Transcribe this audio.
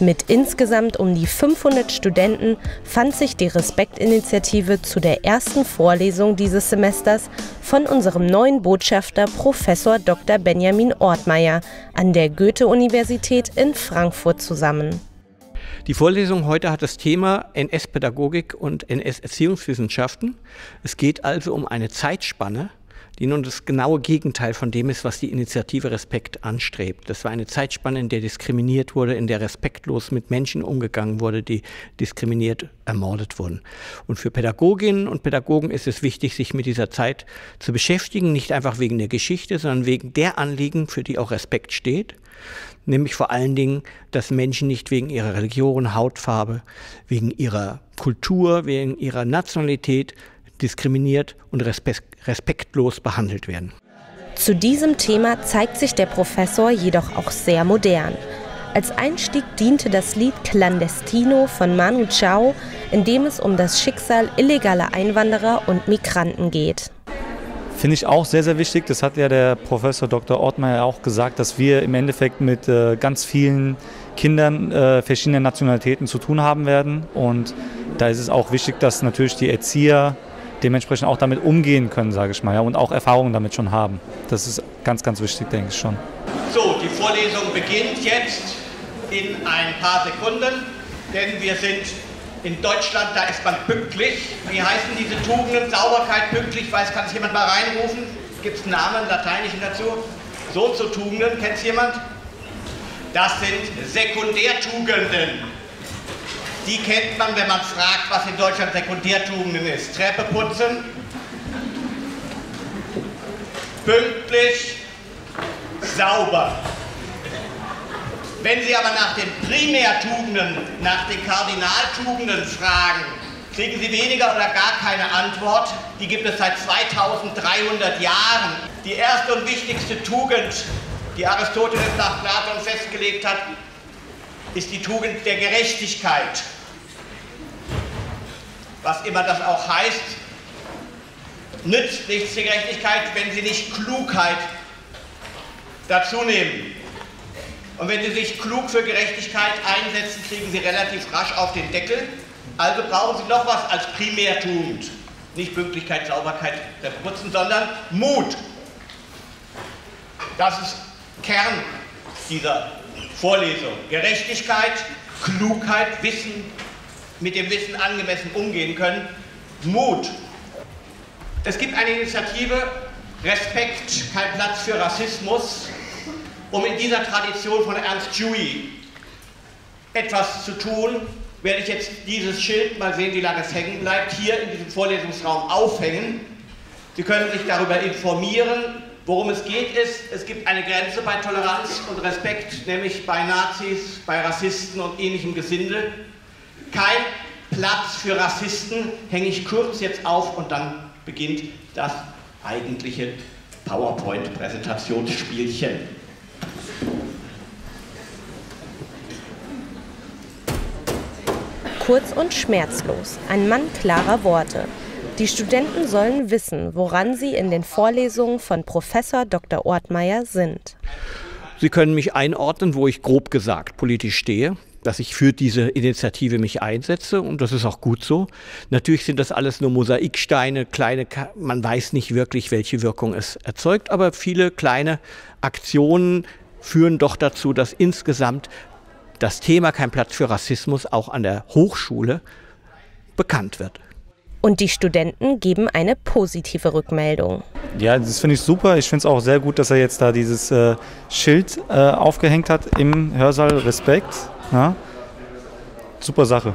Mit insgesamt um die 500 Studenten fand sich die Respektinitiative zu der ersten Vorlesung dieses Semesters von unserem neuen Botschafter Professor Dr. Benjamin Ortmeier an der Goethe-Universität in Frankfurt zusammen. Die Vorlesung heute hat das Thema NS-Pädagogik und NS-Erziehungswissenschaften. Es geht also um eine Zeitspanne, die nun das genaue Gegenteil von dem ist, was die Initiative Respekt anstrebt. Das war eine Zeitspanne, in der diskriminiert wurde, in der respektlos mit Menschen umgegangen wurde, die diskriminiert ermordet wurden. Und für Pädagoginnen und Pädagogen ist es wichtig, sich mit dieser Zeit zu beschäftigen, nicht einfach wegen der Geschichte, sondern wegen der Anliegen, für die auch Respekt steht. Nämlich vor allen Dingen, dass Menschen nicht wegen ihrer Religion, Hautfarbe, wegen ihrer Kultur, wegen ihrer Nationalität diskriminiert und respektlos behandelt werden. Zu diesem Thema zeigt sich der Professor jedoch auch sehr modern. Als Einstieg diente das Lied Clandestino von Manu Chao, in dem es um das Schicksal illegaler Einwanderer und Migranten geht. Finde ich auch sehr, sehr wichtig. Das hat ja der Professor Dr. Ortmeier auch gesagt, dass wir im Endeffekt mit äh, ganz vielen Kindern äh, verschiedener Nationalitäten zu tun haben werden. Und da ist es auch wichtig, dass natürlich die Erzieher dementsprechend auch damit umgehen können, sage ich mal, ja, und auch Erfahrungen damit schon haben. Das ist ganz, ganz wichtig, denke ich schon. So, die Vorlesung beginnt jetzt in ein paar Sekunden, denn wir sind in Deutschland, da ist man pünktlich. Wie heißen diese Tugenden? Sauberkeit, pünktlich, weiß, kann es jemand mal reinrufen? Gibt es einen Namen, lateinischen dazu? So so Tugenden, kennt es jemand? Das sind Sekundärtugenden. Die kennt man, wenn man fragt, was in Deutschland Sekundärtugenden ist. Treppe putzen, pünktlich, sauber. Wenn Sie aber nach den Primärtugenden, nach den Kardinaltugenden fragen, kriegen Sie weniger oder gar keine Antwort. Die gibt es seit 2300 Jahren. Die erste und wichtigste Tugend, die Aristoteles nach Platon festgelegt hat, ist die Tugend der Gerechtigkeit was immer das auch heißt, nützt nichts die Gerechtigkeit, wenn sie nicht Klugheit dazu nehmen. Und wenn sie sich klug für Gerechtigkeit einsetzen, kriegen sie relativ rasch auf den Deckel. Also brauchen sie noch was als Primärtugend. Nicht Pünktlichkeit, Sauberkeit, Putzen, sondern Mut. Das ist Kern dieser Vorlesung. Gerechtigkeit, Klugheit, Wissen, mit dem Wissen angemessen umgehen können. Mut. Es gibt eine Initiative, Respekt, kein Platz für Rassismus, um in dieser Tradition von Ernst Dewey etwas zu tun, werde ich jetzt dieses Schild, mal sehen, wie lange es hängen bleibt, hier in diesem Vorlesungsraum aufhängen. Sie können sich darüber informieren. Worum es geht ist, es gibt eine Grenze bei Toleranz und Respekt, nämlich bei Nazis, bei Rassisten und ähnlichem Gesindel kein Platz für Rassisten, hänge ich kurz jetzt auf und dann beginnt das eigentliche PowerPoint-Präsentationsspielchen. Kurz und schmerzlos, ein Mann klarer Worte. Die Studenten sollen wissen, woran sie in den Vorlesungen von Professor Dr. Ortmeier sind. Sie können mich einordnen, wo ich grob gesagt politisch stehe dass ich für diese Initiative mich einsetze und das ist auch gut so. Natürlich sind das alles nur Mosaiksteine, kleine, man weiß nicht wirklich, welche Wirkung es erzeugt, aber viele kleine Aktionen führen doch dazu, dass insgesamt das Thema kein Platz für Rassismus auch an der Hochschule bekannt wird. Und die Studenten geben eine positive Rückmeldung. Ja, das finde ich super. Ich finde es auch sehr gut, dass er jetzt da dieses äh, Schild äh, aufgehängt hat im Hörsaal Respekt. Ja? Super Sache.